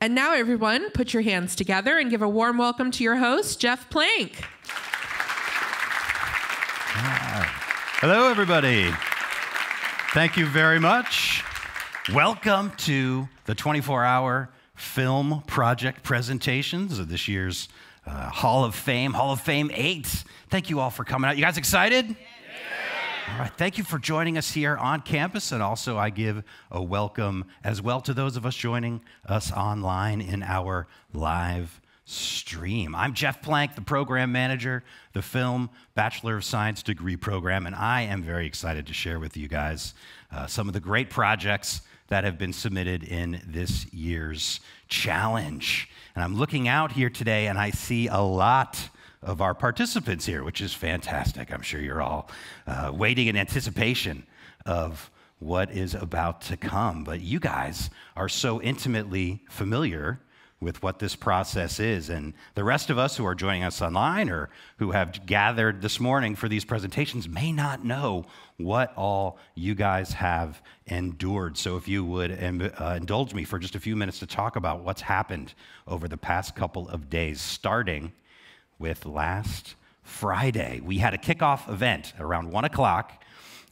And now, everyone, put your hands together and give a warm welcome to your host, Jeff Planck. Hello, everybody. Thank you very much. Welcome to the 24 hour film project presentations of this year's uh, Hall of Fame, Hall of Fame 8. Thank you all for coming out. You guys excited? All right, thank you for joining us here on campus, and also I give a welcome as well to those of us joining us online in our live stream. I'm Jeff Planck, the program manager, the Film Bachelor of Science degree program, and I am very excited to share with you guys uh, some of the great projects that have been submitted in this year's challenge. And I'm looking out here today, and I see a lot of our participants here, which is fantastic. I'm sure you're all uh, waiting in anticipation of what is about to come. But you guys are so intimately familiar with what this process is. And the rest of us who are joining us online or who have gathered this morning for these presentations may not know what all you guys have endured. So, if you would uh, indulge me for just a few minutes to talk about what's happened over the past couple of days, starting with last Friday. We had a kickoff event around 1 o'clock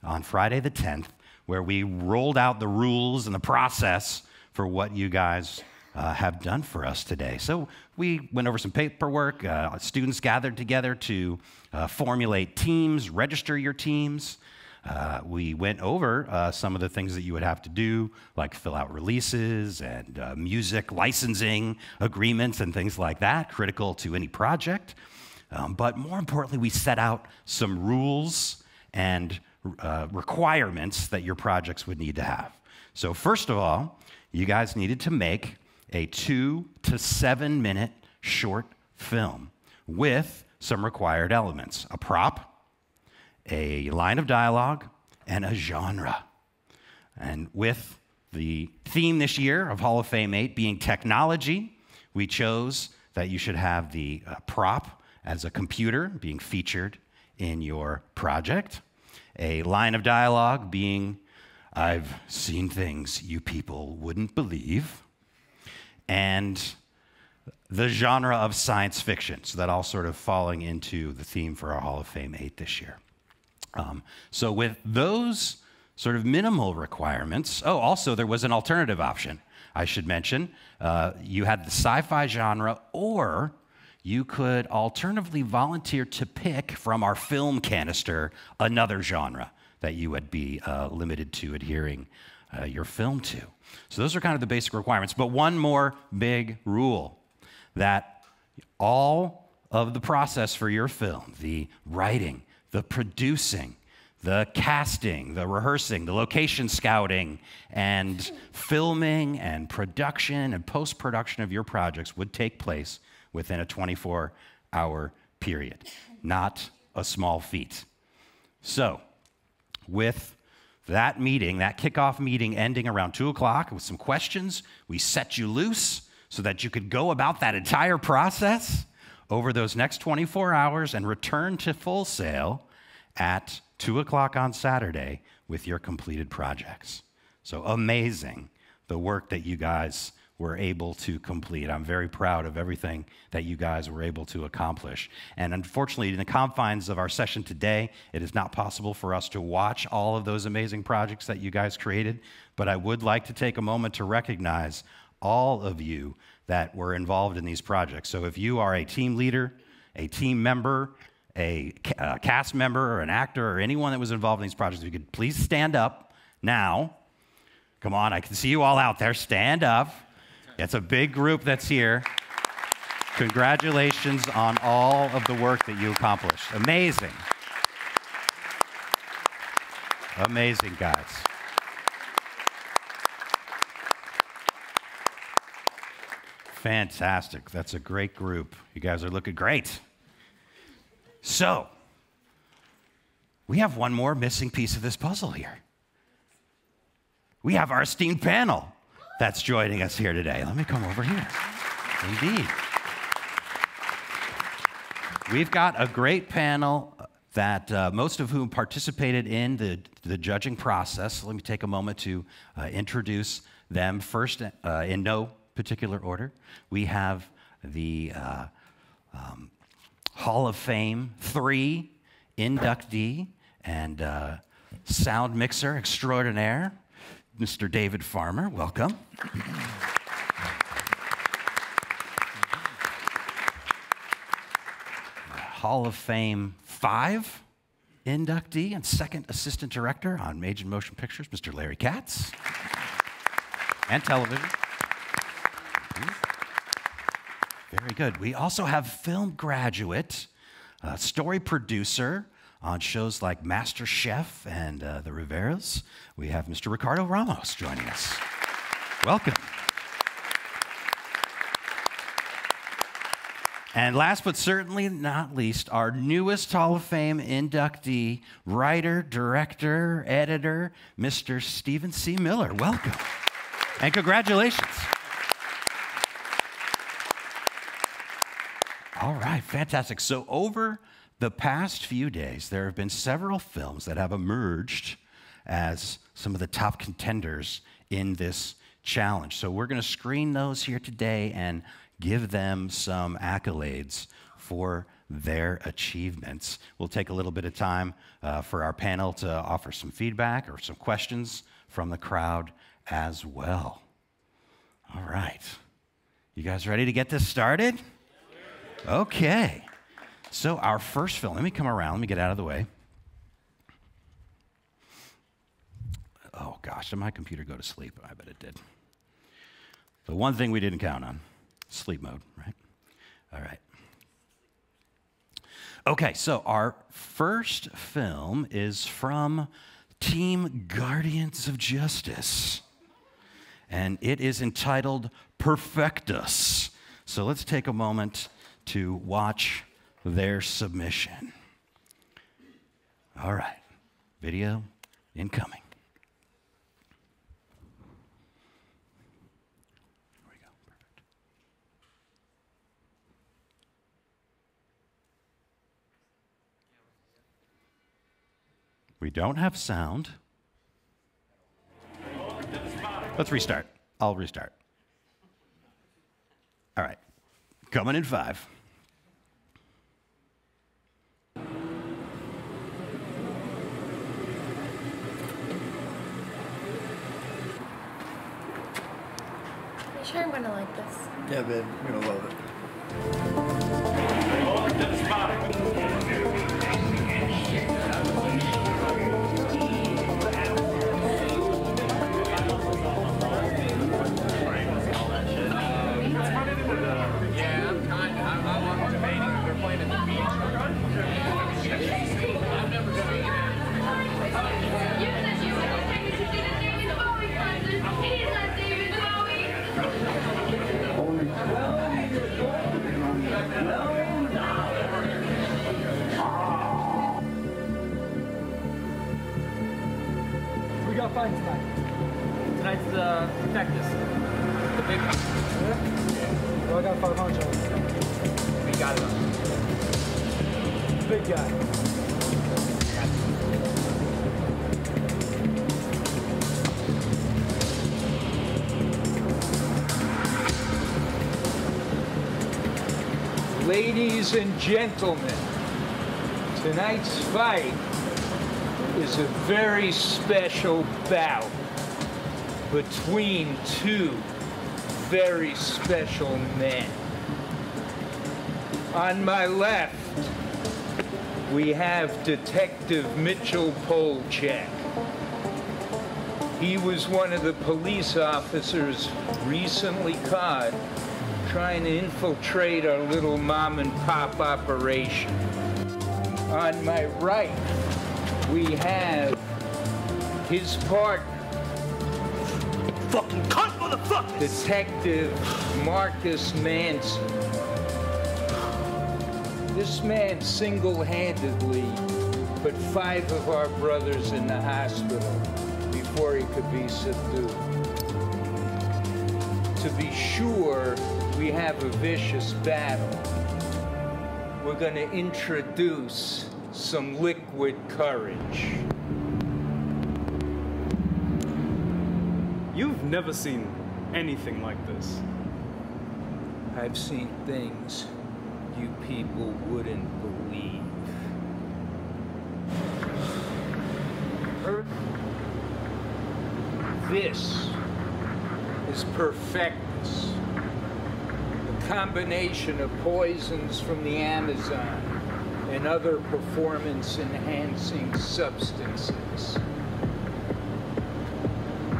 on Friday the 10th where we rolled out the rules and the process for what you guys uh, have done for us today. So we went over some paperwork. Uh, students gathered together to uh, formulate teams, register your teams. Uh, we went over uh, some of the things that you would have to do, like fill out releases and uh, music licensing agreements and things like that, critical to any project. Um, but more importantly, we set out some rules and uh, requirements that your projects would need to have. So, first of all, you guys needed to make a two to seven minute short film with some required elements a prop, a line of dialogue, and a genre. And with the theme this year of Hall of Fame 8 being technology, we chose that you should have the uh, prop as a computer being featured in your project, a line of dialogue being, I've seen things you people wouldn't believe, and the genre of science fiction. So that all sort of falling into the theme for our Hall of Fame 8 this year. Um, so, with those sort of minimal requirements, oh, also there was an alternative option I should mention. Uh, you had the sci fi genre, or you could alternatively volunteer to pick from our film canister another genre that you would be uh, limited to adhering uh, your film to. So, those are kind of the basic requirements. But one more big rule that all of the process for your film, the writing, the producing, the casting, the rehearsing, the location scouting, and filming and production and post production of your projects would take place within a 24 hour period. Not a small feat. So, with that meeting, that kickoff meeting ending around 2 o'clock with some questions, we set you loose so that you could go about that entire process over those next 24 hours and return to Full Sail at 2 o'clock on Saturday with your completed projects. So amazing the work that you guys were able to complete. I'm very proud of everything that you guys were able to accomplish. And unfortunately, in the confines of our session today, it is not possible for us to watch all of those amazing projects that you guys created. But I would like to take a moment to recognize all of you that were involved in these projects. So if you are a team leader, a team member, a, a uh, cast member, or an actor, or anyone that was involved in these projects, if you could please stand up now. Come on, I can see you all out there. Stand up. It's a big group that's here. Congratulations on all of the work that you accomplished. Amazing. Amazing, guys. Fantastic. That's a great group. You guys are looking great. So, we have one more missing piece of this puzzle here. We have our esteemed panel that's joining us here today. Let me come over here. Indeed. We've got a great panel that uh, most of whom participated in the, the judging process. Let me take a moment to uh, introduce them first uh, in no particular order. We have the uh, um, Hall of Fame three inductee and uh, sound mixer extraordinaire, Mr. David Farmer. Welcome. Hall of Fame five inductee and second assistant director on Major Motion Pictures, Mr. Larry Katz, and television. Very good. We also have film graduate, uh, story producer on shows like Master Chef and uh, The Riveras. We have Mr. Ricardo Ramos joining us. Welcome. And last but certainly not least, our newest Hall of Fame inductee, writer, director, editor, Mr. Steven C. Miller. Welcome. And congratulations. All right, fantastic. So, over the past few days, there have been several films that have emerged as some of the top contenders in this challenge. So, we're going to screen those here today and give them some accolades for their achievements. We'll take a little bit of time uh, for our panel to offer some feedback or some questions from the crowd as well. All right. You guys ready to get this started? Okay. So, our first film, let me come around, let me get out of the way. Oh gosh, did my computer go to sleep? I bet it did. The one thing we didn't count on sleep mode, right? All right. Okay, so our first film is from Team Guardians of Justice, and it is entitled Perfectus. So let's take a moment to watch their submission. All right, video incoming. We don't have sound. Let's restart. I'll restart. All right, coming in five. Sure I'm gonna like this? Yeah, babe, you're gonna love it. Ladies and gentlemen, tonight's fight is a very special bout between two very special men. On my left, we have Detective Mitchell Polchek. He was one of the police officers recently caught trying to infiltrate our little mom and pop operation. On my right, we have his partner, Fucking cunt, motherfucker! Detective Marcus Manson. This man single-handedly put five of our brothers in the hospital before he could be subdued. To be sure, we have a vicious battle. We're going to introduce some liquid courage. You've never seen anything like this. I've seen things you people wouldn't believe. Earth, this is perfectus, a combination of poisons from the Amazon and other performance enhancing substances.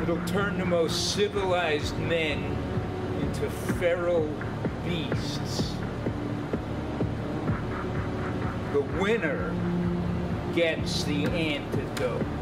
It'll turn the most civilized men into feral beasts. The winner gets the antidote.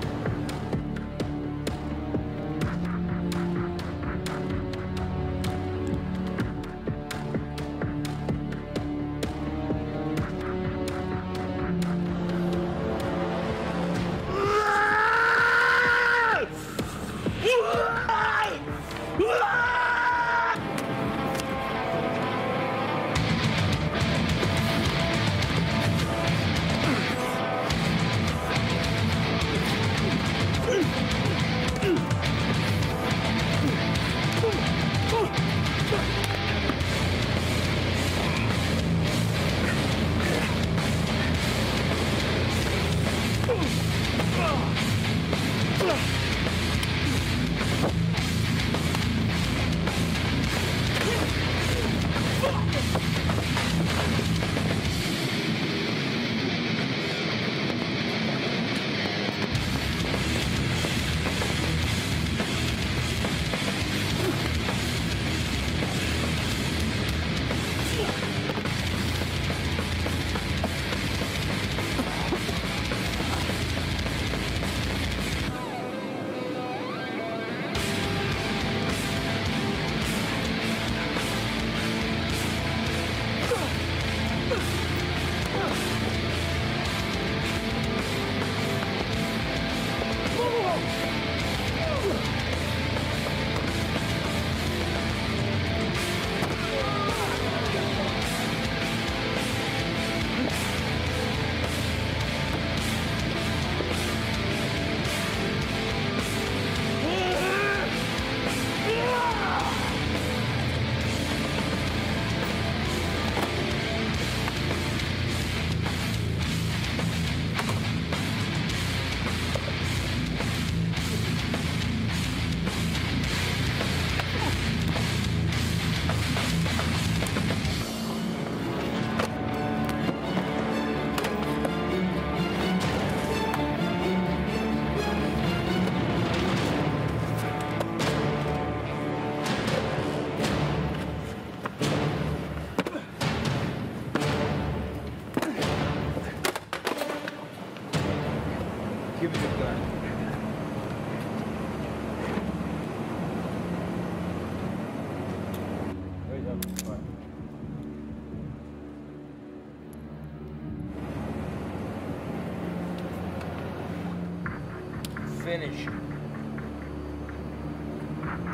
Finish.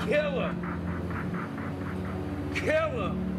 Kill him. Kill him.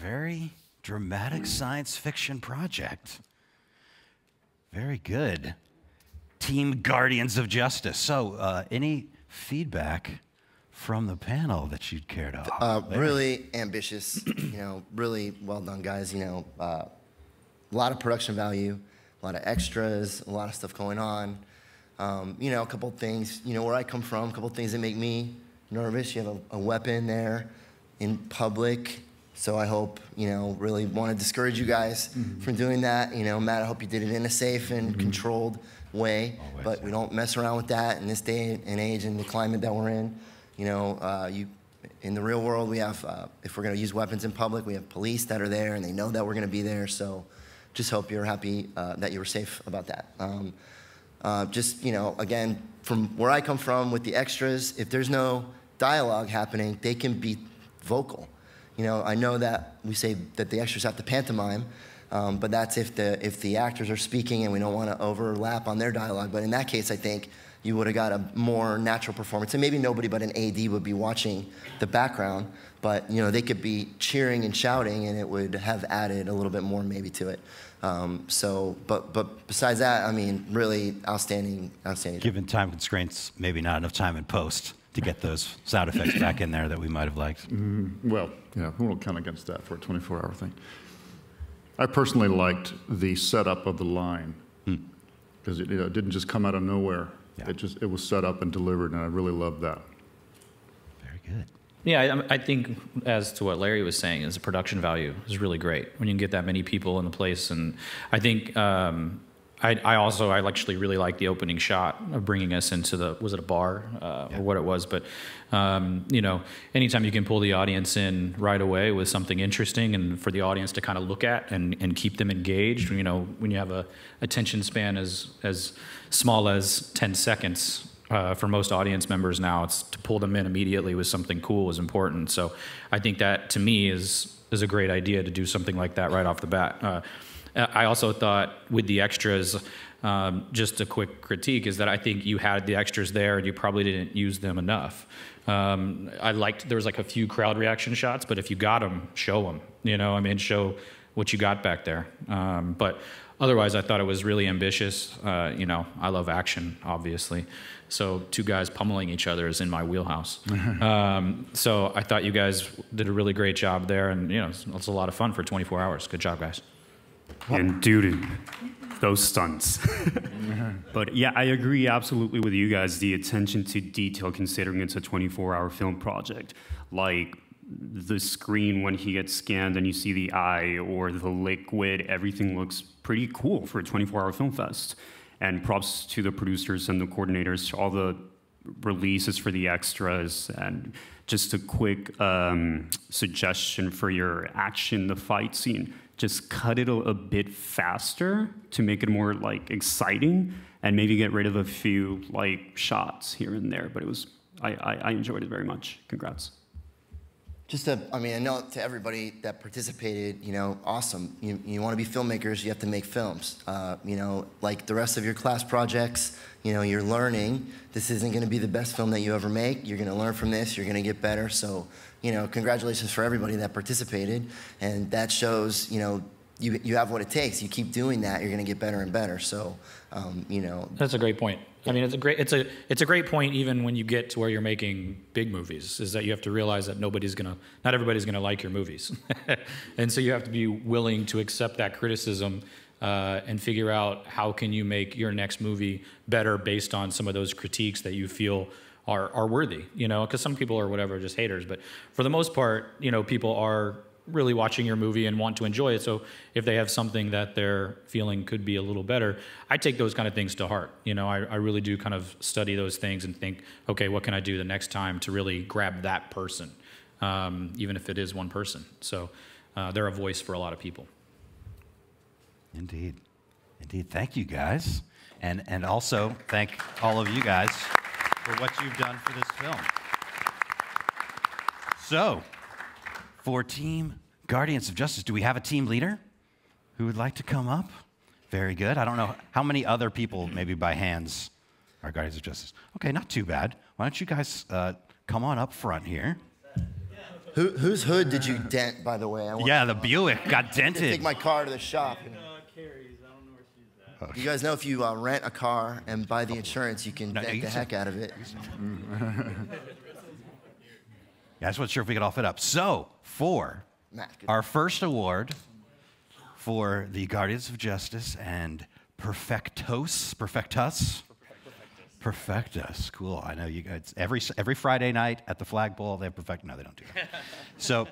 Very dramatic science fiction project. Very good. Team Guardians of Justice. So, uh, any feedback from the panel that you'd care to offer? Uh, really ambitious, you know, really well done, guys. You know, uh, a lot of production value, a lot of extras, a lot of stuff going on. Um, you know, a couple things, you know, where I come from, a couple things that make me nervous. You have a, a weapon there in public. So I hope, you know, really want to discourage you guys from doing that. You know, Matt, I hope you did it in a safe and controlled way. Always, but we don't mess around with that in this day and age and the climate that we're in. You know, uh, you in the real world, we have, uh, if we're going to use weapons in public, we have police that are there and they know that we're going to be there. So just hope you're happy uh, that you were safe about that. Um, uh, just, you know, again, from where I come from with the extras, if there's no dialogue happening, they can be vocal. You know, I know that we say that the extras have to pantomime, um, but that's if the, if the actors are speaking and we don't want to overlap on their dialogue. But in that case, I think you would have got a more natural performance. And maybe nobody but an AD would be watching the background, but you know, they could be cheering and shouting and it would have added a little bit more maybe to it. Um, so, but, but besides that, I mean, really outstanding, outstanding. Given time constraints, maybe not enough time in post to get those sound effects back in there that we might have liked. Well, yeah, we won't count against that for a 24-hour thing. I personally liked the setup of the line because it, you know, it didn't just come out of nowhere. Yeah. It just it was set up and delivered, and I really loved that. Very good. Yeah, I, I think as to what Larry was saying, is the production value is really great when you can get that many people in the place, and I think um, I, I also I actually really like the opening shot of bringing us into the was it a bar uh, or what it was, but um, you know, anytime you can pull the audience in right away with something interesting and for the audience to kind of look at and, and keep them engaged, you know, when you have a attention span as as small as 10 seconds uh, for most audience members now, it's to pull them in immediately with something cool is important. So I think that to me is is a great idea to do something like that right off the bat. Uh, I also thought with the extras, um, just a quick critique is that I think you had the extras there and you probably didn't use them enough. Um, I liked there was like a few crowd reaction shots, but if you got them, show them. You know, I mean, show what you got back there. Um, but otherwise, I thought it was really ambitious. Uh, you know, I love action, obviously. So two guys pummeling each other is in my wheelhouse. um, so I thought you guys did a really great job there, and you know, it's, it's a lot of fun for 24 hours. Good job, guys. And dude, those stunts. but yeah, I agree absolutely with you guys. The attention to detail, considering it's a 24-hour film project, like the screen when he gets scanned and you see the eye or the liquid, everything looks pretty cool for a 24-hour film fest. And props to the producers and the coordinators, all the releases for the extras, and just a quick um, suggestion for your action, the fight scene. Just cut it a, a bit faster to make it more like exciting, and maybe get rid of a few like shots here and there. But it was, I, I, I enjoyed it very much. Congrats. Just a, I mean, I know to everybody that participated, you know, awesome. You, you want to be filmmakers, you have to make films. Uh, you know, like the rest of your class projects, you know, you're learning. This isn't going to be the best film that you ever make. You're going to learn from this. You're going to get better. So, you know, congratulations for everybody that participated. And that shows, you know, you, you have what it takes. You keep doing that, you're going to get better and better. So, um, you know, That's a great point. I mean, it's a great it's a it's a great point even when you get to where you're making big movies. Is that you have to realize that nobody's gonna, not everybody's gonna like your movies, and so you have to be willing to accept that criticism uh, and figure out how can you make your next movie better based on some of those critiques that you feel are are worthy. You know, because some people are whatever just haters, but for the most part, you know, people are really watching your movie and want to enjoy it. So if they have something that they're feeling could be a little better, I take those kind of things to heart. You know, I, I really do kind of study those things and think, okay, what can I do the next time to really grab that person, um, even if it is one person. So uh, they're a voice for a lot of people. Indeed. Indeed. Thank you guys. And, and also thank all of you guys for what you've done for this film. So, for Team Guardians of Justice, do we have a team leader who would like to come up? Very good. I don't know how many other people, maybe by hands, are Guardians of Justice. Okay, not too bad. Why don't you guys uh, come on up front here? who, whose hood did you dent, by the way? I Yeah, the Buick got to take my car to the shop. You guys know if you uh, rent a car and buy the insurance, you can No, you the said- heck out of it. Yeah, I just wasn't sure if we could all fit up. So, for Matt, good. our first award for the Guardians of Justice and Perfectos, Perfectus, Perfectus, cool. I know you guys every every Friday night at the flagpole they have perfect. No, they don't do that. so,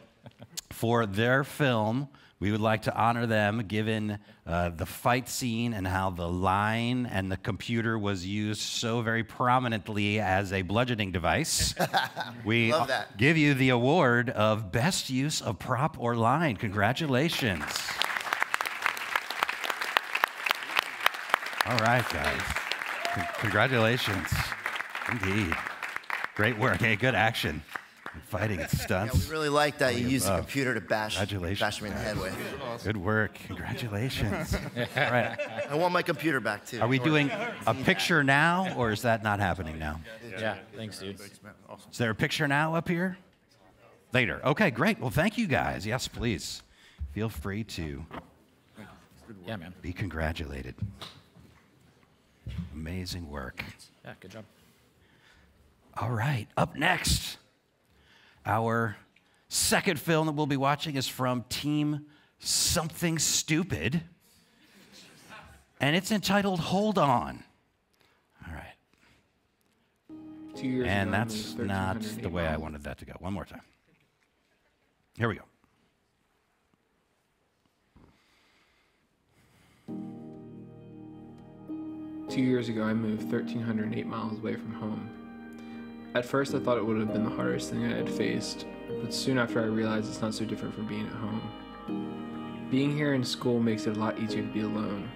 for their film, we would like to honor them, given uh, the fight scene and how the line and the computer was used so very prominently as a bludgeoning device. we give you the award of best use of prop or line. Congratulations. All right, guys. Con- Congratulations. Indeed. Great work. Hey, good action. Fighting and Yeah, stunts. we really like that you Way use the computer to bash, Congratulations. bash me in the head with. Good work. Congratulations. All right. I want my computer back too. Are we doing a picture now, or is that not happening now? Yeah, thanks, dude. Awesome. Is there a picture now up here? Later. Okay, great. Well, thank you guys. Yes, please. Feel free to Yeah, man. be congratulated. Amazing work. Yeah, good job. All right, up next, our second film that we'll be watching is from Team Something Stupid, and it's entitled Hold On. All right, Two years and ago, that's not 1,308 the way I wanted that to go. One more time. Here we go. Two years ago, I moved 1,308 miles away from home. At first, I thought it would have been the hardest thing I had faced, but soon after, I realized it's not so different from being at home. Being here in school makes it a lot easier to be alone.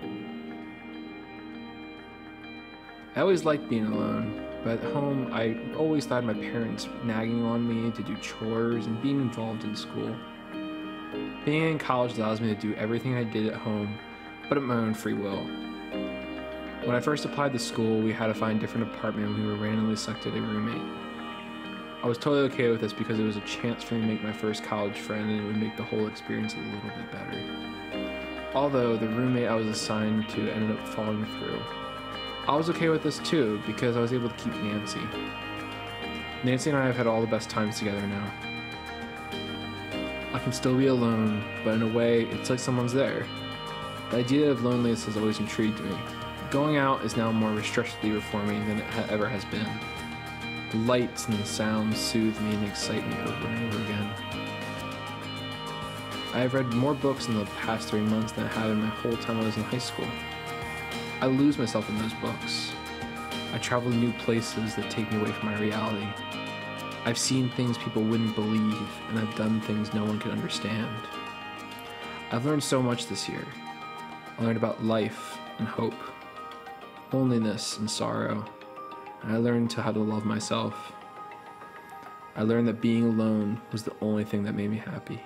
I always liked being alone, but at home, I always thought my parents nagging on me to do chores and being involved in school. Being in college allows me to do everything I did at home, but at my own free will. When I first applied to school, we had to find a different apartment and we were randomly selected a roommate. I was totally okay with this because it was a chance for me to make my first college friend and it would make the whole experience a little bit better. Although the roommate I was assigned to ended up falling through. I was okay with this too because I was able to keep Nancy. Nancy and I have had all the best times together now. I can still be alone, but in a way, it's like someone's there. The idea of loneliness has always intrigued me. Going out is now more for me than it ha- ever has been. The lights and the sounds soothe me and excite me over and over again. I have read more books in the past three months than I have in my whole time I was in high school. I lose myself in those books. I travel to new places that take me away from my reality. I've seen things people wouldn't believe, and I've done things no one could understand. I've learned so much this year. I learned about life and hope, loneliness and sorrow, and I learned to how to love myself. I learned that being alone was the only thing that made me happy.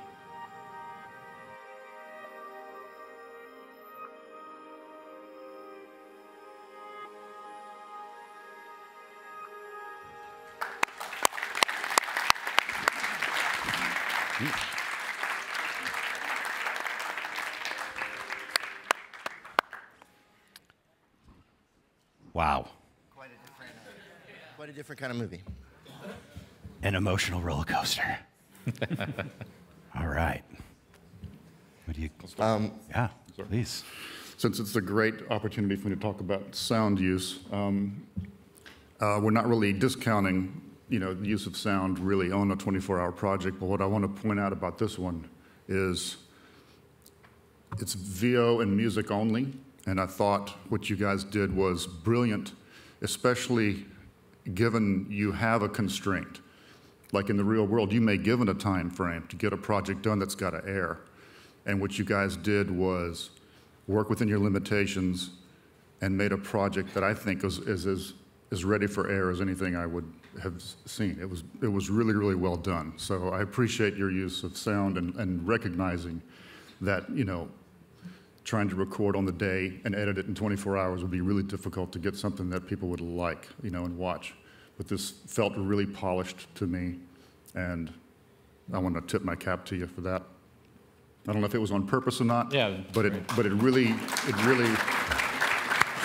Different kind of movie. An emotional roller coaster. All right. What do you? Um, yeah, please. Since it's a great opportunity for me to talk about sound use, um, uh, we're not really discounting, you know, the use of sound really on a 24-hour project. But what I want to point out about this one is it's VO and music only, and I thought what you guys did was brilliant, especially given you have a constraint. Like in the real world, you may given a time frame to get a project done that's got to air. And what you guys did was work within your limitations and made a project that I think is, is as, as ready for air as anything I would have seen. It was, it was really, really well done. So I appreciate your use of sound and, and recognizing that, you know, trying to record on the day and edit it in 24 hours would be really difficult to get something that people would like, you know, and watch. But this felt really polished to me, and I want to tip my cap to you for that. I don't know if it was on purpose or not. Yeah, But it, but it really, it really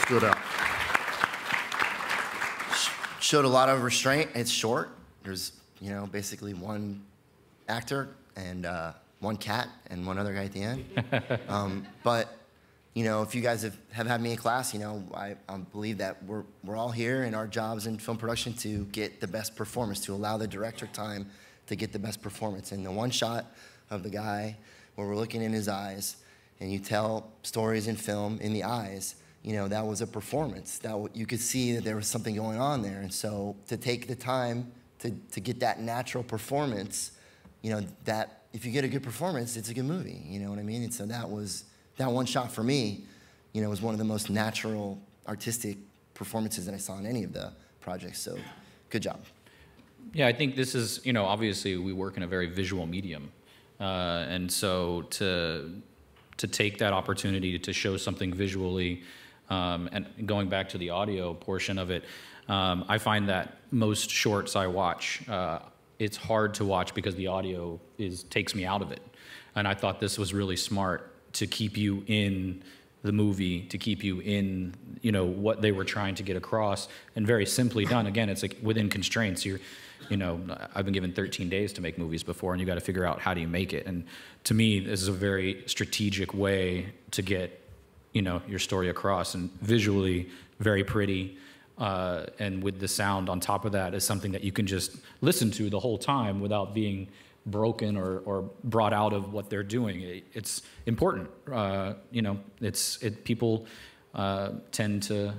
stood out. Showed a lot of restraint. It's short. There's, you know, basically one actor and uh, one cat and one other guy at the end. um, but you know, if you guys have, have had me in class, you know, I, I believe that we're, we're all here in our jobs in film production to get the best performance, to allow the director time to get the best performance. And the one shot of the guy where we're looking in his eyes and you tell stories in film in the eyes, you know, that was a performance. That w- you could see that there was something going on there. And so to take the time to, to get that natural performance, you know, that if you get a good performance, it's a good movie. You know what I mean? And so that was that one shot for me, you know, was one of the most natural artistic performances that I saw in any of the projects. So good job. Yeah, I think this is, you know, obviously we work in a very visual medium. Uh, and so to, to take that opportunity to show something visually, um, and going back to the audio portion of it, um, I find that most shorts I watch, uh, it's hard to watch because the audio is takes me out of it. And I thought this was really smart to keep you in the movie to keep you in you know what they were trying to get across and very simply done. Again it's like within constraints. You're you know i've been given 13 days to make movies before and you got to figure out how do you make it. And to me this is a very strategic way to get you know your story across and visually very pretty uh, and with the sound on top of that is something that you can just listen to the whole time without being broken or, or brought out of what they're doing. It, it's important. Uh, you know, it's it, people uh, tend to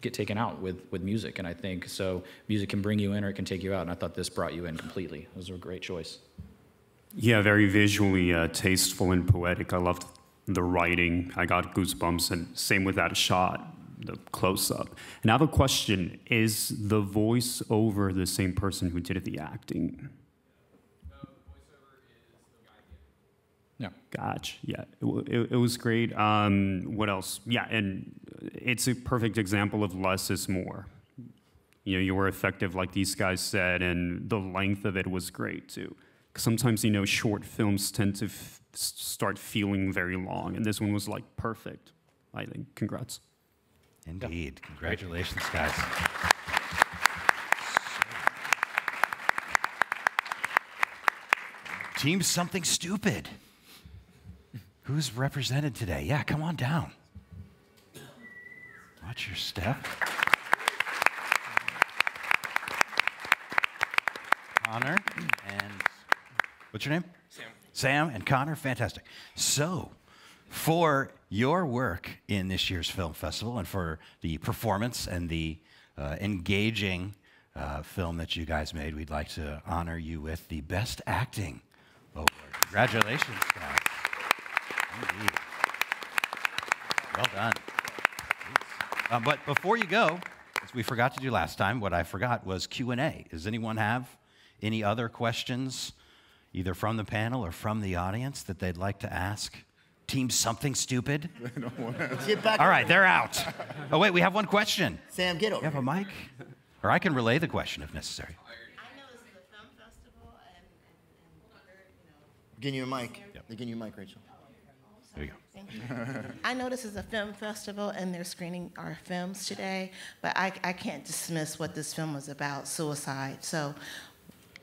get taken out with, with music, and I think so. Music can bring you in or it can take you out, and I thought this brought you in completely. It was a great choice. Yeah, very visually uh, tasteful and poetic. I loved the writing. I got goosebumps, and same with that shot, the close up. And I have a question: Is the voice over the same person who did the acting? Yeah. Gotcha. Yeah, it, it, it was great. Um, what else? Yeah, and it's a perfect example of less is more. You know, you were effective, like these guys said, and the length of it was great too. 'Cause sometimes, you know, short films tend to f- start feeling very long, and this one was like perfect. I think. Congrats. Indeed. Congratulations, guys. Team Something Stupid. Who's represented today? Yeah, come on down. Watch your step. Connor and what's your name? Sam. Sam and Connor, fantastic. So, for your work in this year's film festival and for the performance and the uh, engaging uh, film that you guys made, we'd like to honor you with the Best Acting Award. Congratulations, guys. Indeed. Well done. Um, but before you go, as we forgot to do last time, what I forgot was Q&A. Does anyone have any other questions, either from the panel or from the audience, that they'd like to ask? Team something stupid? Get back All over right, here. they're out. Oh, wait, we have one question. Sam, get over You have a mic? Or I can relay the question if necessary. Getting you a mic. They're getting you a mic, Rachel. There you go. Thank you. I know this is a film festival and they're screening our films today, but I, I can't dismiss what this film was about suicide. So,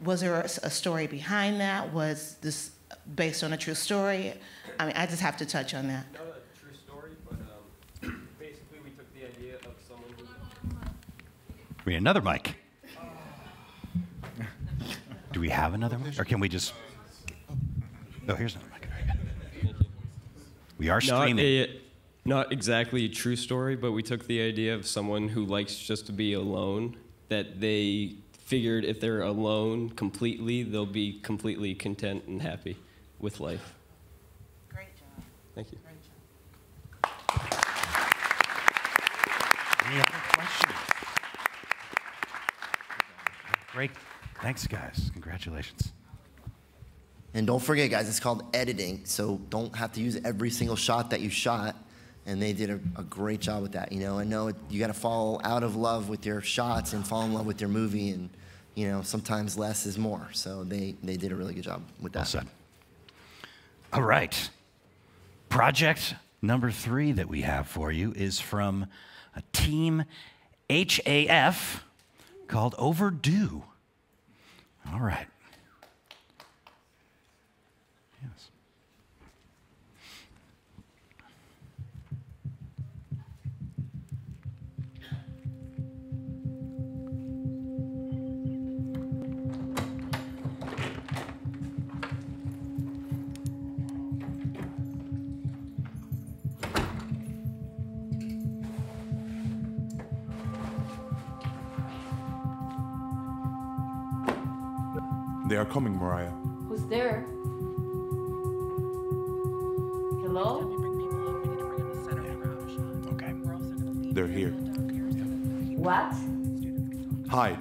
was there a, a story behind that? Was this based on a true story? I mean, I just have to touch on that. Not a true story, but um, basically we took the idea of someone who. We need another mic. Do we have another mic? Or can we just. Oh, here's another mic. We are streaming. Not, a, not exactly a true story, but we took the idea of someone who likes just to be alone, that they figured if they're alone completely, they'll be completely content and happy with life. Great job. Thank you. Great job. Any other questions? Great. Thanks, guys. Congratulations. And don't forget, guys, it's called editing, so don't have to use every single shot that you shot. And they did a, a great job with that. You know, I know it, you got to fall out of love with your shots and fall in love with your movie, and you know, sometimes less is more. So they they did a really good job with that. Well said. All right. Project number three that we have for you is from a team HAF called Overdue. All right. They are coming, Mariah. Who's there? Hello? Okay. They're here. What? Hide.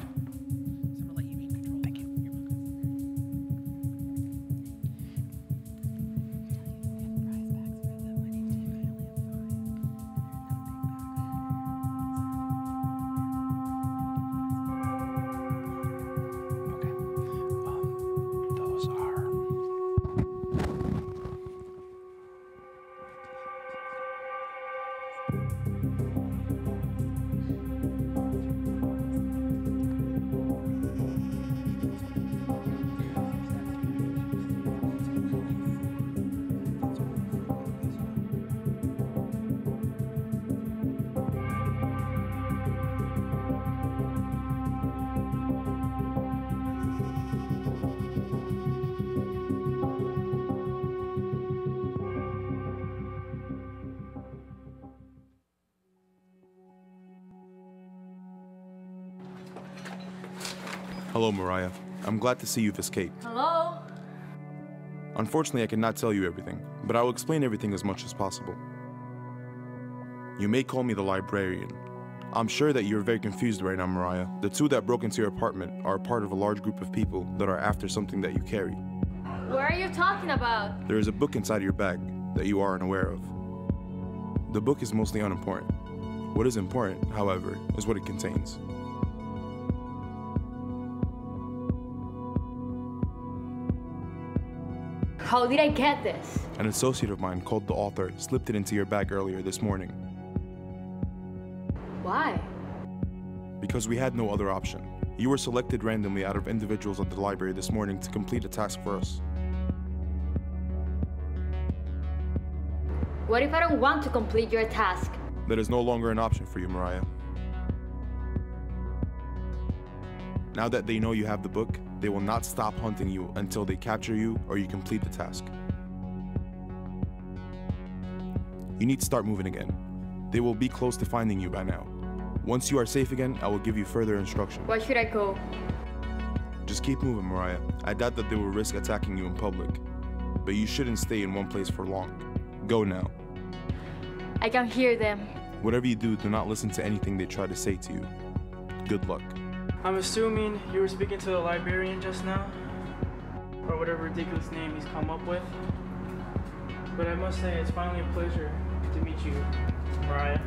Mariah. I'm glad to see you've escaped. Hello? Unfortunately, I cannot tell you everything, but I will explain everything as much as possible. You may call me the librarian. I'm sure that you're very confused right now, Mariah. The two that broke into your apartment are part of a large group of people that are after something that you carry. What are you talking about? There is a book inside your bag that you are unaware of. The book is mostly unimportant. What is important, however, is what it contains. How did I get this? An associate of mine called the author slipped it into your bag earlier this morning Why? because we had no other option. You were selected randomly out of individuals at the library this morning to complete a task for us. What if I don't want to complete your task? That is no longer an option for you, Mariah. Now that they know you have the book, they will not stop hunting you until they capture you or you complete the task. You need to start moving again. They will be close to finding you by now. Once you are safe again, I will give you further instruction. Where should I go? Just keep moving, Mariah. I doubt that they will risk attacking you in public. But you shouldn't stay in one place for long. Go now. I can hear them. Whatever you do, do not listen to anything they try to say to you. Good luck. I'm assuming you were speaking to the librarian just now, or whatever ridiculous name he's come up with. But I must say, it's finally a pleasure to meet you, Mariah.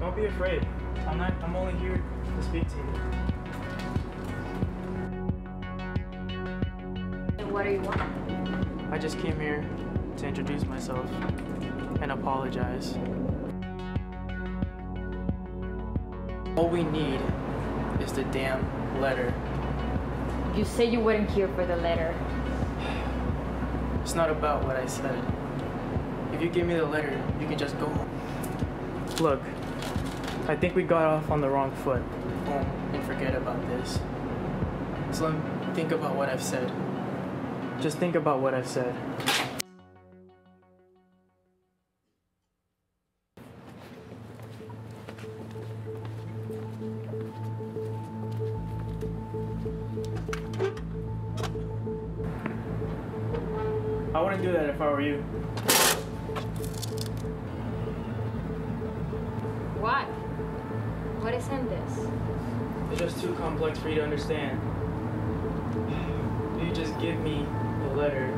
Don't be afraid. I'm not. I'm only here to speak to you. And what do you want? I just came here to introduce myself and apologize. All we need is the damn letter. You said you weren't here for the letter. It's not about what I said. If you give me the letter, you can just go home. Look, I think we got off on the wrong foot. Home and forget about this. Slim, think about what I've said. Just think about what I've said. Do that if I were you. Why? What is in this? It's just too complex for you to understand. If you just give me the letter,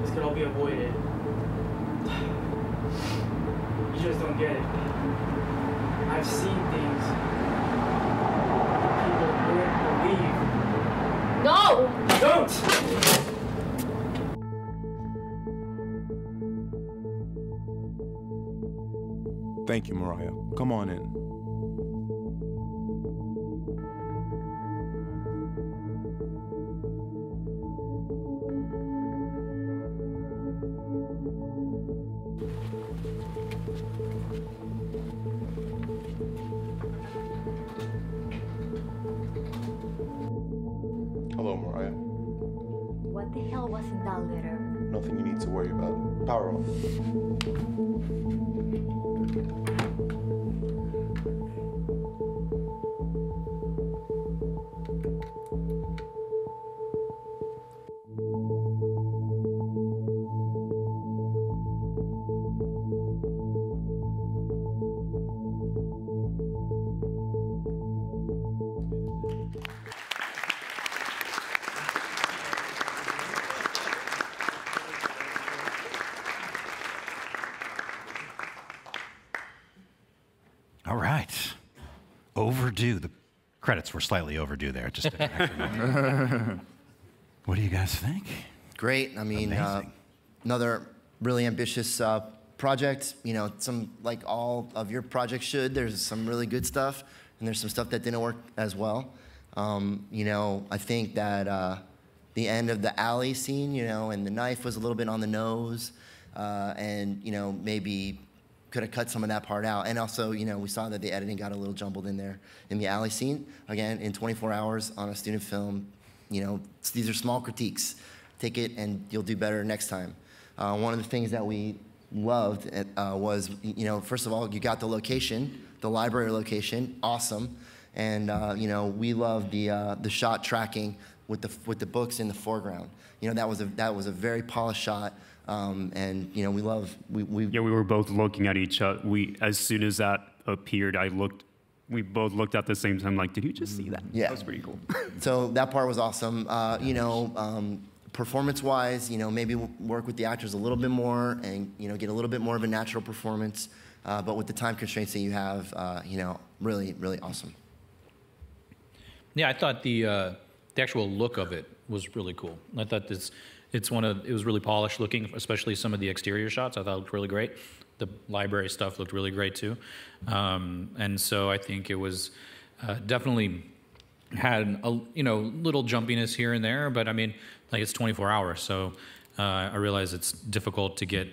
this could all be avoided. You just don't get it. I've seen things people wouldn't believe. No! Don't! Thank you, Mariah. Come on in. Credits were slightly overdue there. Just what do you guys think? Great. I mean, uh, another really ambitious uh, project. You know, some like all of your projects should. There's some really good stuff, and there's some stuff that didn't work as well. Um, you know, I think that uh, the end of the alley scene, you know, and the knife was a little bit on the nose, uh, and you know maybe could have cut some of that part out. And also, you know, we saw that the editing got a little jumbled in there in the alley scene. Again, in 24 hours on a student film, you know, these are small critiques. Take it and you'll do better next time. Uh, one of the things that we loved uh, was, you know, first of all, you got the location, the library location, awesome. And, uh, you know, we love the, uh, the shot tracking with the, with the books in the foreground. You know, that was a, that was a very polished shot. Um, and you know we love we, we yeah we were both looking at each other we as soon as that appeared i looked we both looked at the same time like did you just see that? Yeah. That was pretty cool. So that part was awesome. Uh, you know um, performance wise you know maybe work with the actors a little bit more and you know get a little bit more of a natural performance. Uh, but with the time constraints that you have uh, you know really really awesome. Yeah i thought the uh, the actual look of it was really cool. I thought this it's one of it was really polished looking, especially some of the exterior shots. I thought looked really great. The library stuff looked really great too, um, and so I think it was uh, definitely had a you know little jumpiness here and there. But I mean, like it's 24 hours, so uh, I realize it's difficult to get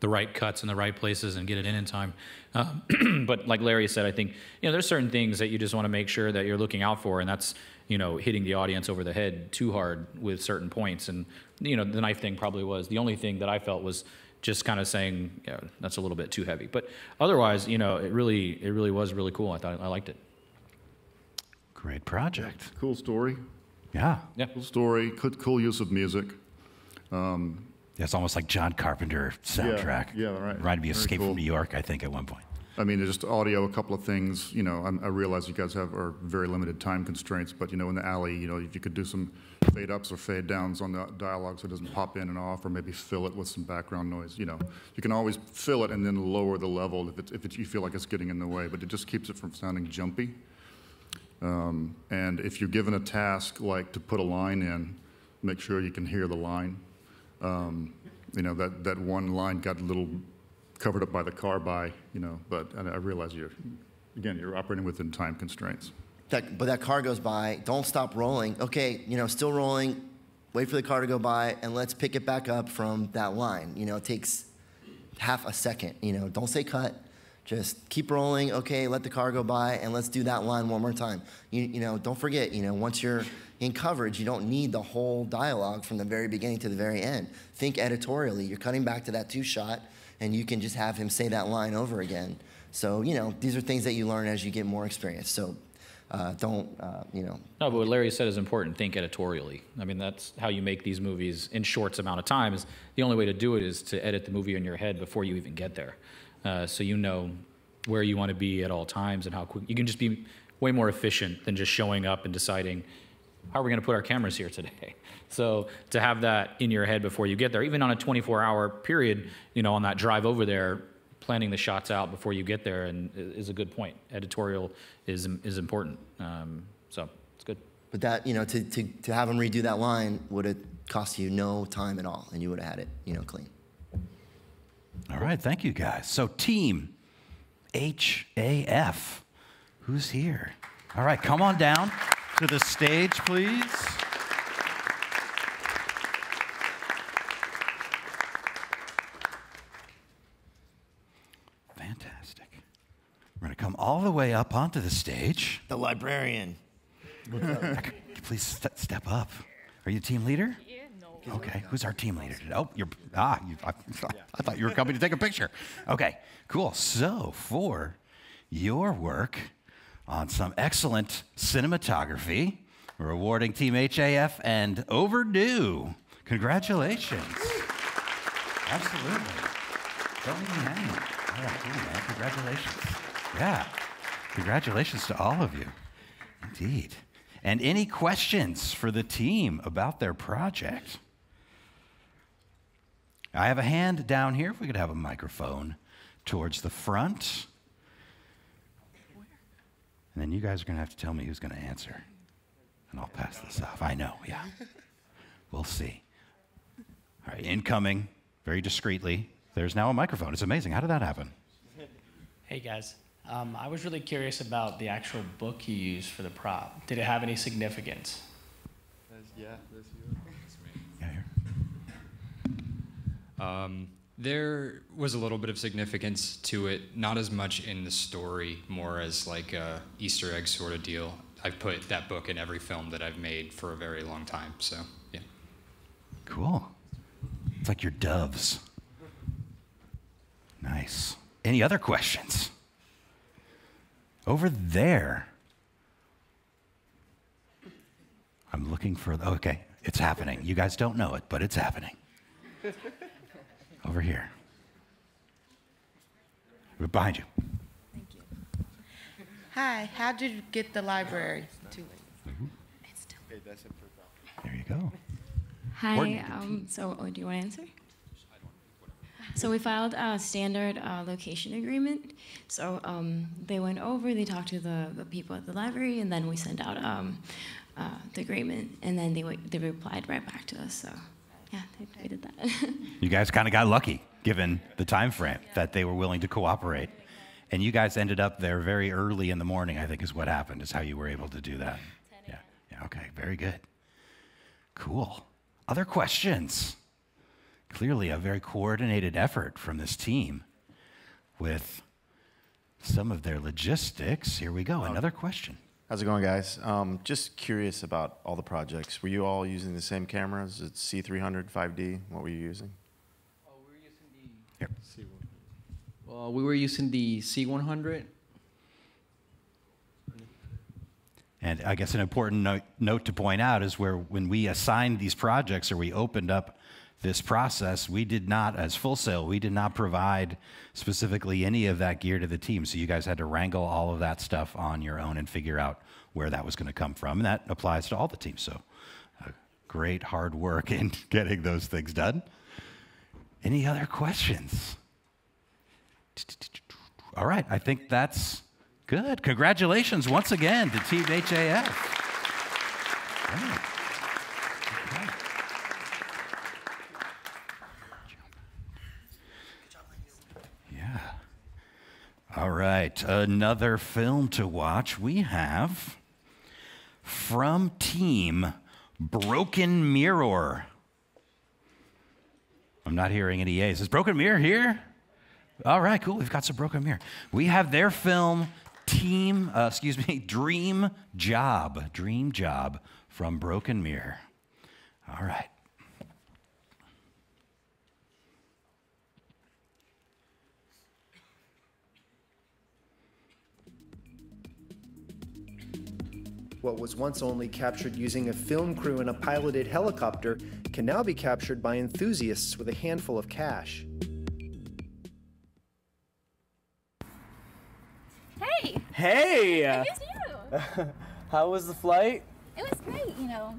the right cuts in the right places and get it in in time. Uh, but like Larry said, I think you know there's certain things that you just want to make sure that you're looking out for, and that's you know hitting the audience over the head too hard with certain points. And you know the knife thing probably was the only thing that I felt was just kind of saying yeah, that's a little bit too heavy. But otherwise, you know, it really it really was really cool. I thought I liked it. Great project. Cool story. Yeah. Yeah. Cool story. Cool, cool use of music. Um, yeah, it's almost like John Carpenter soundtrack. Yeah, yeah right. Reminded me of Very Escape cool. from New York, I think, at one point. I mean, just audio, a couple of things. You know, I, I realize you guys have are very limited time constraints, but you know, in the alley, you know, if you could do some fade ups or fade downs on the dialogue so it doesn't pop in and off, or maybe fill it with some background noise. You know, you can always fill it and then lower the level if if you feel like it's getting in the way, but it just keeps it from sounding jumpy. Um, and if you're given a task like to put a line in, make sure you can hear the line. Um, you know, that, that one line got a little covered up by the car by, you know, but I realize you're, again, you're operating within time constraints. that, but that car goes by don't stop rolling. Okay you know still rolling wait for the car to go by and let's pick it back up from that line. You know it takes half a second you know don't say cut just keep rolling okay let the car go by and let's do that line one more time. You, you know don't forget you know once you're in coverage you don't need the whole dialogue from the very beginning to the very end. Think editorially you're cutting back to that two shot and you can just have him say that line over again so you know these are things that you learn as you get more experience so uh, don't uh, you know No, but what Larry said is important. Think editorially. I mean, that's how you make these movies in short amount of time. Is the only way to do it is to edit the movie in your head before you even get there, uh, so you know where you want to be at all times and how quick you can just be way more efficient than just showing up and deciding how are we going to put our cameras here today. So to have that in your head before you get there, even on a 24-hour period, you know, on that drive over there, planning the shots out before you get there and is a good point. Editorial is is important. Um, so it's good. But that, you know, to, to, to have them redo that line would have cost you no time at all, and you would have had it, you know, clean. All right, thank you guys. So, team HAF, who's here? All right, come on down to the stage, please. Fantastic. We're going to come all the way up onto the stage. The librarian. Please st- step up. Are you a team leader? Yeah, no. Okay, who's our team leader? Oh, you're ah. You, I, I thought you were coming to take a picture. Okay, cool. So for your work on some excellent cinematography, we're awarding Team HAF and Overdue. Congratulations. Absolutely. Don't leave me hanging. All right, cool, man. Congratulations. Yeah. Congratulations to all of you. Indeed. And any questions for the team about their project? I have a hand down here. If we could have a microphone towards the front. And then you guys are going to have to tell me who's going to answer. And I'll pass this off. I know, yeah. We'll see. All right, incoming, very discreetly. There's now a microphone. It's amazing. How did that happen? Hey guys, um, I was really curious about the actual book you used for the prop. Did it have any significance? yeah, that's you. Um, there was a little bit of significance to it, not as much in the story, more as like a Easter egg sort of deal. I've put that book in every film that I've made for a very long time, so yeah. Cool. It's like your doves. Nice. Any other questions? Over there. I'm looking for. Okay, it's happening. You guys don't know it, but it's happening. Over here. Behind you. Thank you. Hi, how did you get the library? Too There you go. Hi. Um, so, oh, do you want to answer? So we filed a standard uh, location agreement. So um, they went over, they talked to the, the people at the library, and then we sent out um, uh, the agreement, and then they, w- they replied right back to us. So yeah, they, they did that. You guys kind of got lucky given the time frame that they were willing to cooperate. And you guys ended up there very early in the morning, I think is what happened, is how you were able to do that. Yeah. Yeah, okay, very good. Cool. Other questions? Clearly a very coordinated effort from this team with some of their logistics. Here we go. Another question. How's it going, guys? Um, just curious about all the projects. Were you all using the same cameras? It's C300, 5D. What were you using? Oh we were using the yeah C1 well, we were using the C100. And I guess an important note, note to point out is where when we assigned these projects or we opened up this process, we did not, as Full Sail, we did not provide specifically any of that gear to the team. So you guys had to wrangle all of that stuff on your own and figure out where that was going to come from. And that applies to all the teams. So uh, great hard work in getting those things done. Any other questions? All right, I think that's good. Congratulations once again to Team HAF. All right, another film to watch. We have from Team Broken Mirror. I'm not hearing any A's. Is Broken Mirror here? All right, cool. We've got some Broken Mirror. We have their film Team, uh, excuse me, Dream Job. Dream Job from Broken Mirror. All right. What was once only captured using a film crew and a piloted helicopter can now be captured by enthusiasts with a handful of cash. Hey! Hey! I missed you! How was the flight? It was great, you know.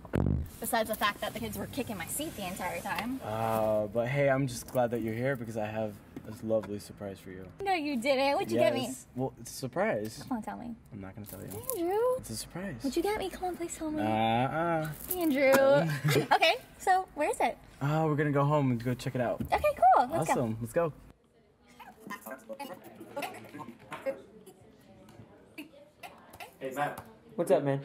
Besides the fact that the kids were kicking my seat the entire time. Uh, but hey, I'm just glad that you're here because I have a lovely surprise for you. No, you didn't. What'd you get me? Well, it's a surprise. Come on, tell me. I'm not gonna tell you. Andrew. It's a surprise. What'd you get me? Come on, please tell me. Uh-uh. Andrew. okay, so where is it? Oh, we're gonna go home and go check it out. Okay, cool. Let's awesome. Let's go. Hey, Matt. What's up, man?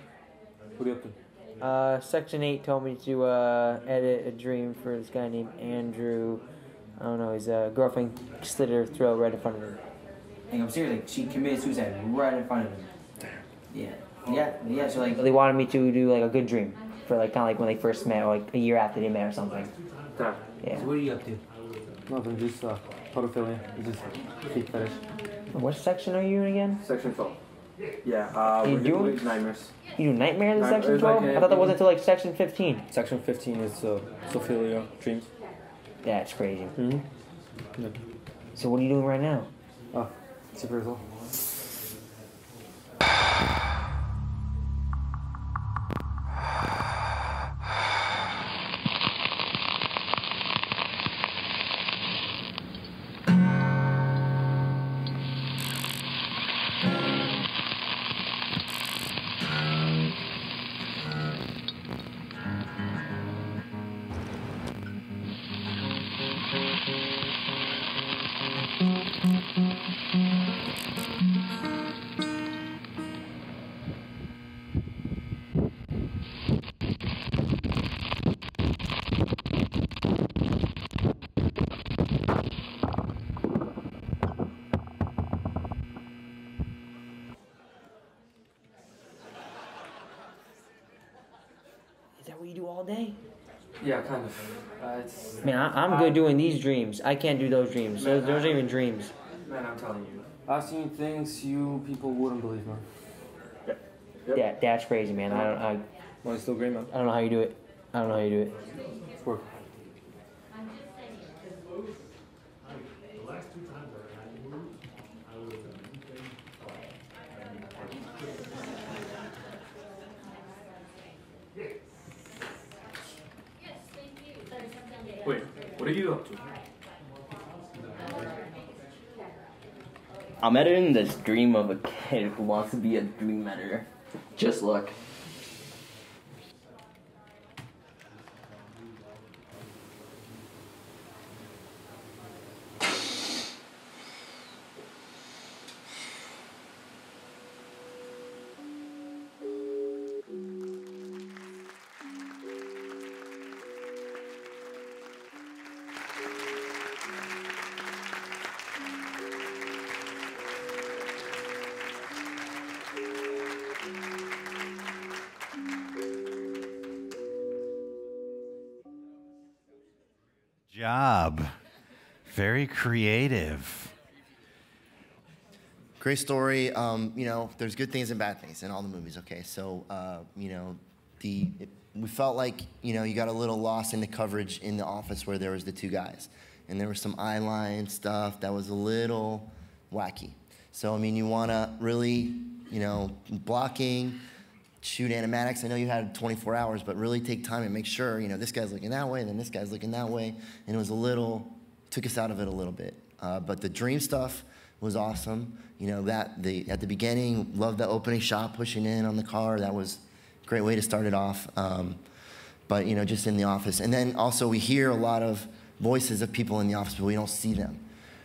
What are you up to? Uh, Section 8 told me to uh, edit a dream for this guy named Andrew. I don't know, his uh, girlfriend slit her throat right in front of him. Like, I'm serious, like, she committed suicide right in front of him. Damn. Yeah. Yeah, yeah, so like. They wanted me to do like a good dream for like kind of like when they first met or like a year after they met or something. Damn. Yeah. So what are you up to? Nothing, just uh, pedophilia. It's just feet fetish. What section are you in again? Section 12. Yeah, uh, You we're do? doing nightmares. You do nightmare in Night- section it's like 12? a- I thought that wasn't until like section 15. Section 15 is uh, Sophilia dreams. That's crazy. Mm-hmm. So what are you doing right now? Oh, it's a day? Yeah, kind of. Uh, it's, Man, I, I'm good doing these dreams. I can't do those dreams. Those, those aren't even dreams. Man, I'm telling you. I've seen things you people wouldn't believe, man. That, that's crazy, man. I don't. I, well, it's still great, man. I don't know how you do it. I don't know how you do it. Work. Wait, what are you up to? I'm editing this dream of a kid who wants to be a dream editor. Just look. Creative. Great story. Um, you know, there's good things and bad things in all the movies. Okay, so uh, you know, the it, we felt like you know you got a little lost in the coverage in the office where there was the two guys, and there was some eye line stuff that was a little wacky. So I mean, you want to really, you know, blocking, shoot animatics. I know you had 24 hours, but really take time and make sure you know this guy's looking that way, and then this guy's looking that way, and it was a little took us out of it a little bit. Uh, but the dream stuff was awesome. You know that the at the beginning, loved the opening shot, pushing in on the car. That was a great way to start it off. Um, but you know, just in the office, and then also we hear a lot of voices of people in the office, but we don't see them.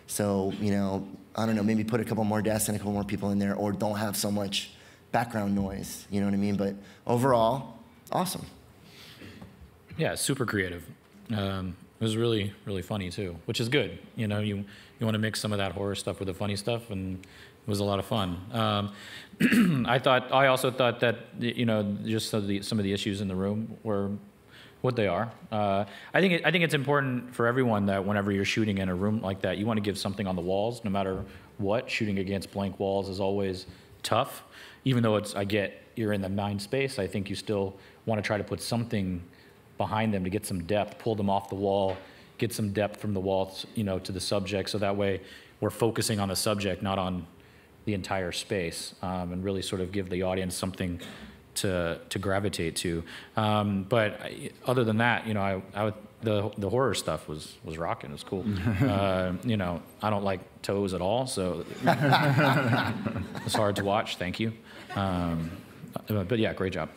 So you know, I don't know, maybe put a couple more desks and a couple more people in there, or don't have so much background noise. You know what I mean? But overall, awesome. Yeah, super creative. Um, it was really, really funny too, which is good. You know, you you want to mix some of that horror stuff with the funny stuff, and it was a lot of fun. Um, I thought, I also thought that you know, just some of the, some of the issues in the room were what they are. Uh, I think it, I think it's important for everyone that whenever you're shooting in a room like that, you want to give something on the walls, no matter what. Shooting against blank walls is always tough, even though it's I get you're in the mind space. I think you still want to try to put something behind them to get some depth, pull them off the wall, get some depth from the wall, you know, to the subject. So that way, we're focusing on the subject, not on the entire space, um, and really sort of give the audience something to to gravitate to. Um, but I, other than that, you know, I, I would, the the horror stuff was was rocking. It was cool. uh, you know, I don't like toes at all, so it's hard to watch. Thank you. Um, but yeah, great job.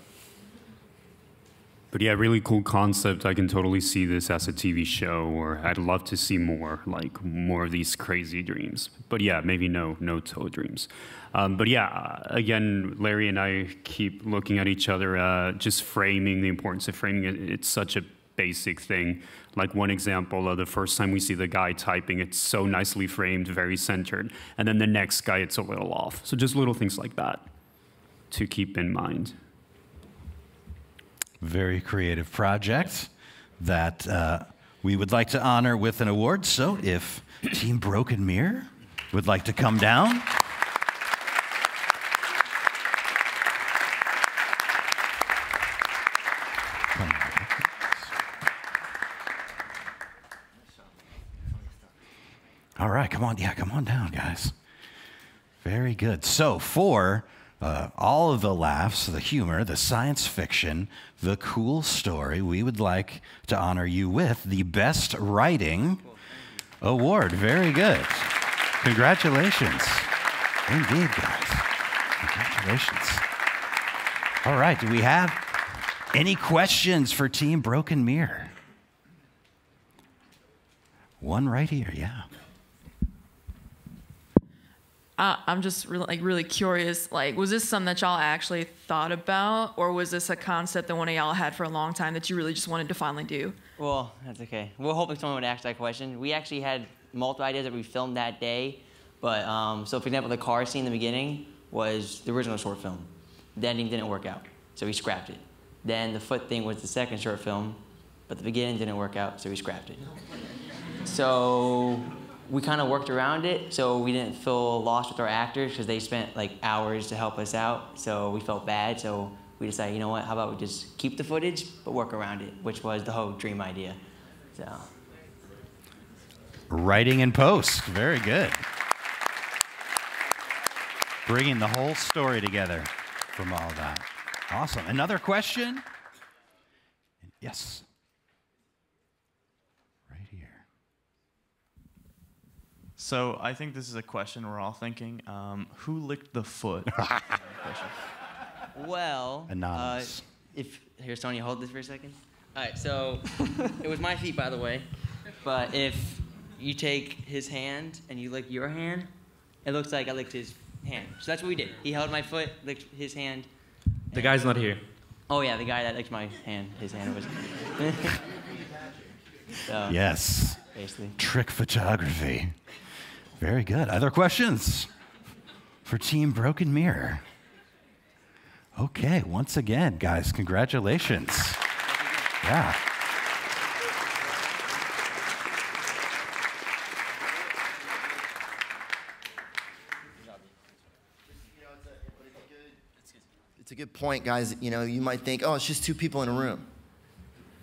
But yeah, really cool concept. I can totally see this as a TV show, or I'd love to see more, like more of these crazy dreams. But yeah, maybe no, no toe dreams. Um, but yeah, uh, again, Larry and I keep looking at each other, uh, just framing the importance of framing it. It's such a basic thing. Like one example, of the first time we see the guy typing, it's so nicely framed, very centered. And then the next guy, it's a little off. So just little things like that to keep in mind. Very creative project that uh, we would like to honor with an award. So if Team Broken Mirror would like to come down. All right, come on. Yeah, come on down, guys. Very good. So, for uh, all of the laughs, the humor, the science fiction, the cool story, we would like to honor you with the Best Writing Award. Very good. Congratulations. Indeed, guys. Congratulations. All right, do we have any questions for Team Broken Mirror? One right here, yeah. Uh, I'm just really, like really curious. Like, was this something that y'all actually thought about, or was this a concept that one of y'all had for a long time that you really just wanted to finally do? Well, that's okay. We're hoping someone would ask that question. We actually had multiple ideas that we filmed that day, but um, so for example, the car scene in the beginning was the original short film. The ending didn't work out, so we scrapped it. Then the foot thing was the second short film, but the beginning didn't work out, so we scrapped it. So we kind of worked around it, so we didn't feel lost with our actors because they spent like hours to help us out. So we felt bad, so we decided, you know what? How about we just keep the footage but work around it, which was the whole dream idea. So. Writing in post. Very good. Bringing the whole story together from all that. Awesome. Another question? Yes. So I think this is a question we're all thinking. Um, who licked the foot? Well, uh, Anonymous. if here, Sonia, hold this for a second. All right, so it was my feet, by the way. But if you take his hand and you lick your hand, it looks like I licked his hand. So that's what we did. He held my foot, licked his hand. The guy's not here. Oh yeah, the guy that licked my hand, his hand was. so, Yes. Basically. Trick photography. Very good. Other questions for Team Broken Mirror? Okay, once again, guys, congratulations. Yeah. It's a good point, guys. You know, you might think, oh, it's just two people in a room.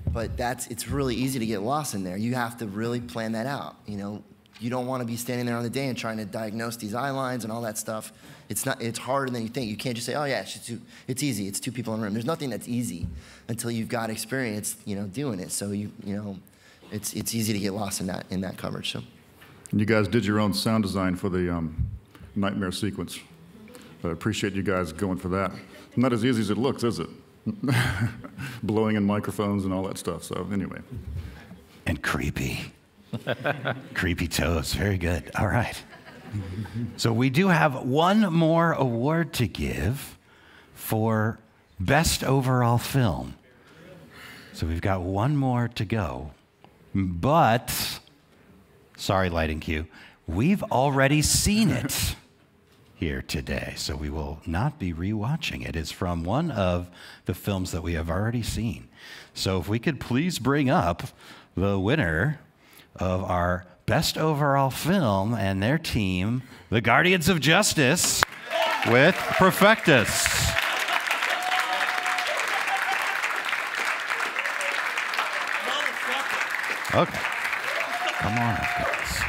But that's it's really easy to get lost in there. You have to really plan that out. You know, you don't want to be standing there on the day and trying to diagnose these eye lines and all that stuff. It's not it's harder than you think. You can't just say, oh yeah, it's, just two, it's easy. It's two people in a room. There's nothing that's easy until you've got experience, you know, doing it. So you you know, it's it's easy to get lost in that in that coverage. So And you guys did your own sound design for the um, nightmare sequence. I appreciate you guys going for that. Not as easy as it looks, is it? Blowing in microphones and all that stuff. So anyway. And creepy. creepy toes. Very good. All right. So we do have one more award to give for best overall film. So we've got one more to go. But sorry lighting cue, we've already seen it here today. So we will not be rewatching it. It's from one of the films that we have already seen. So if we could please bring up the winner of our best overall film and their team, the Guardians of Justice, with Perfectus. Okay. Come on, guys.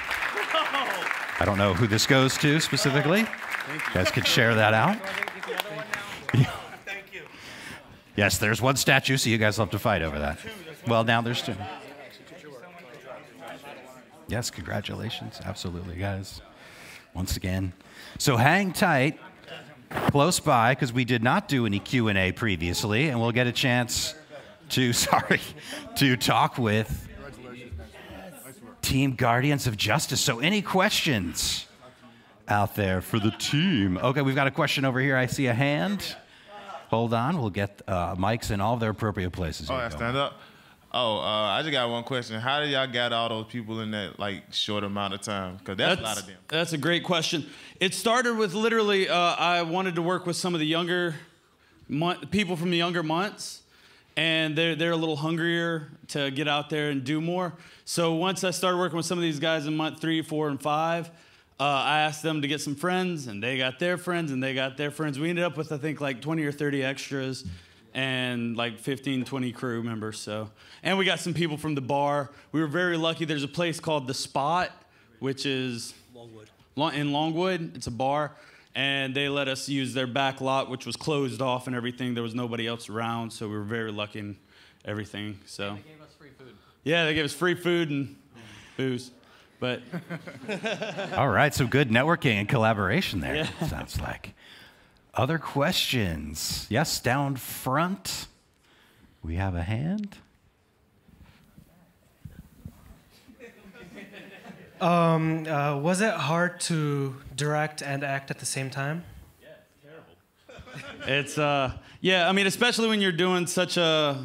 I don't know who this goes to specifically. You guys could share that out. Yes, there's one statue, so you guys will have to fight over that. Well, now there's two. Yes, congratulations. Absolutely, guys. Once again. So hang tight close by because we did not do any Q&A previously and we'll get a chance to sorry to talk with Team Guardians of Justice. So any questions out there for the team? Okay, we've got a question over here. I see a hand. Hold on, we'll get uh, mics in all their appropriate places. Oh, I we stand up. Oh, uh, I just got one question. How did y'all get all those people in that like short amount of time? Because that's, a lot of them. That's a great question. It started with literally, uh, I wanted to work with some of the younger people from the younger months, and they're, they're a little hungrier to get out there and do more. So once I started working with some of these guys in month three, four, and five, uh, I asked them to get some friends, and they got their friends, and they got their friends. We ended up with, I think, like 20 or 30 extras and like 15, 20 crew members. So, and we got some people from the bar. We were very lucky. There's a place called The Spot, which is Longwood. In Longwood. It's a bar, and they let us use their back lot, which was closed off and everything. There was nobody else around, so we were very lucky in everything. So, They gave us free food. yeah, they gave us free food and booze, but All right, so good networking and collaboration there, Yeah. sounds like. Other questions? Yes, down front. We have a hand. Um, uh, was it hard to direct and act at the same time? Yeah, it's terrible. it's uh yeah, I mean especially when you're doing such a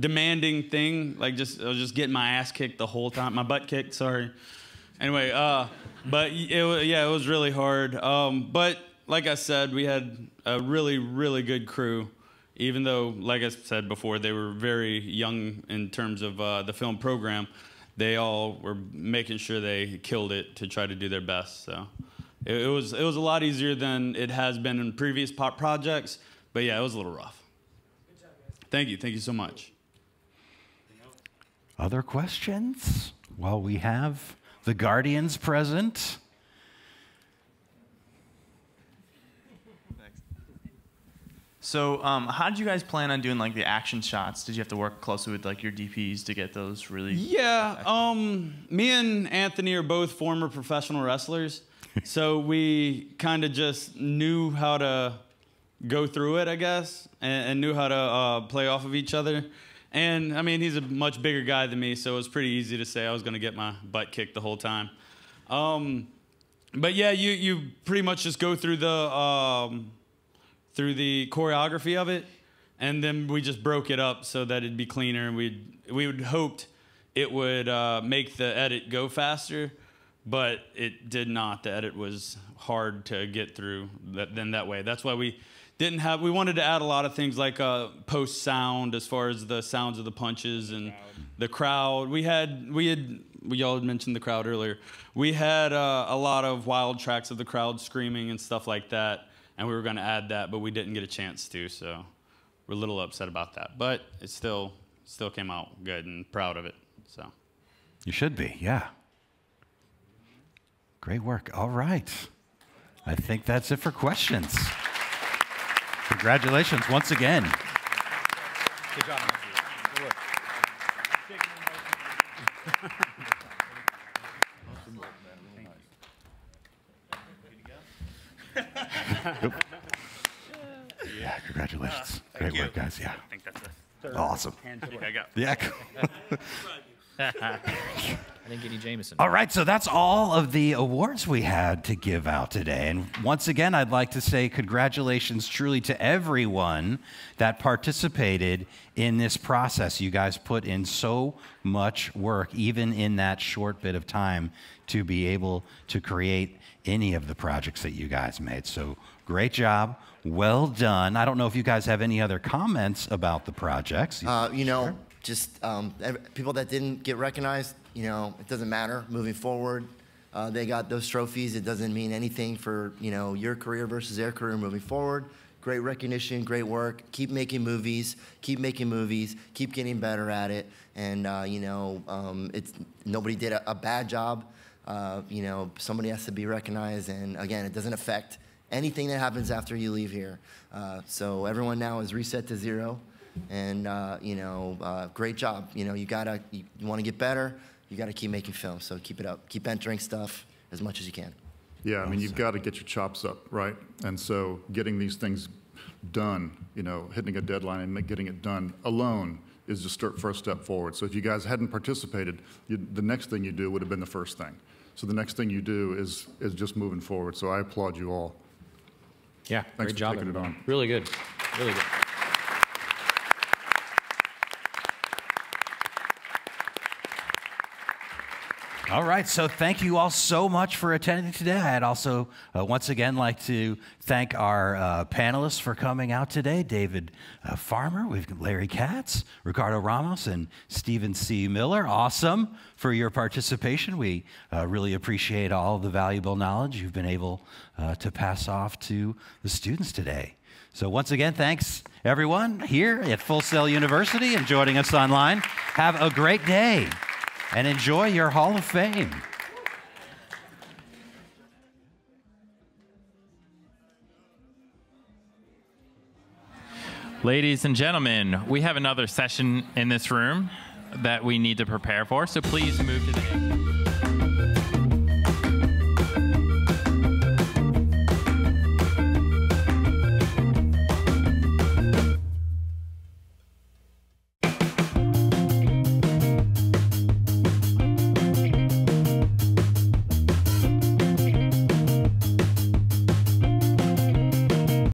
demanding thing, like just I was just getting my ass kicked the whole time, my butt kicked, sorry. Anyway, uh but it wa- yeah, it was really hard. Um but like I said, we had a really really good crew even though, like I said before, they were very young in terms of uh, the film program, they all were making sure they killed it to try to do their best. So it, it was it was a lot easier than it has been in previous pop projects. But yeah, it was a little rough. Thank you. Thank you so much. Other questions? Well, we have the Guardians present. So, um, how did you guys plan on doing like the action shots? Did you have to work closely with like your DPs to get those really? Yeah, um, me and Anthony are both former professional wrestlers, so we kind of just knew how to go through it, I guess, and, and knew how to uh, play off of each other. And I mean, he's a much bigger guy than me, so it was pretty easy to say I was going to get my butt kicked the whole time. Um, but yeah, you you pretty much just go through the um, through the choreography of it, and then we just broke it up so that it'd be cleaner, and we we would hoped it would uh, make the edit go faster, but it did not. The edit was hard to get through that, then that way. That's why we didn't have. We wanted to add a lot of things like uh, post sound as far as the sounds of the punches and the crowd. We had we had we all had mentioned the crowd earlier. We had uh, a lot of wild tracks of the crowd screaming and stuff like that and we were going to add that, but we didn't get a chance to, so we're a little upset about that. But it still still came out good and proud of it. So You should be, yeah. Great work. All right. I think that's it for questions. Congratulations once again. Good job. Good work. Yeah, congratulations. Uh, Great thank work, you. guys. Yeah. I think that's the third Awesome. handshake I got. Yeah. I didn't get any Jameson. All right, so that's all of the awards we had to give out today. And once again, I'd like to say congratulations truly to everyone that participated in this process. You guys put in so much work, even in that short bit of time, to be able to create any of the projects that you guys made. So great job. Well done. I don't know if you guys have any other comments about the projects. Uh, you know, just um, people that didn't get recognized, you know, it doesn't matter moving forward. Uh, they got those trophies. It doesn't mean anything for, you know, your career versus their career moving forward. Great recognition, great work. Keep making movies, keep making movies, keep getting better at it. And, uh, you know, um, it's, nobody did a, a bad job. Uh, you know, somebody has to be recognized. And again, it doesn't affect anything that happens after you leave here. Uh, so everyone now is reset to zero and uh, you know, uh, great job. You know, you gotta, you, you want to get better. You gotta keep making films. So keep it up. Keep entering stuff as much as you can. Yeah, I mean, you've got to get your chops up, right? And so getting these things done, you know, hitting a deadline and getting it done alone is the start, first step forward. So if you guys hadn't participated, you, the next thing you do would have been the first thing. So the next thing you do is, is just moving forward. So I applaud you all. Yeah, Thanks great for job. taking it on. Really good. Really good. All right, so thank you all so much for attending today. I'd also, uh, once again, like to thank our uh, panelists for coming out today David uh, Farmer, we've got Larry Katz, Ricardo Ramos, and Steven C. Miller. Awesome for your participation. We uh, really appreciate all the valuable knowledge you've been able uh, to pass off to the students today. So, once again, thanks everyone here at Full Sail University and joining us online. Have a great day and enjoy your Hall of Fame. Ladies and gentlemen, we have another session in this room that we need to prepare for, so please move to the.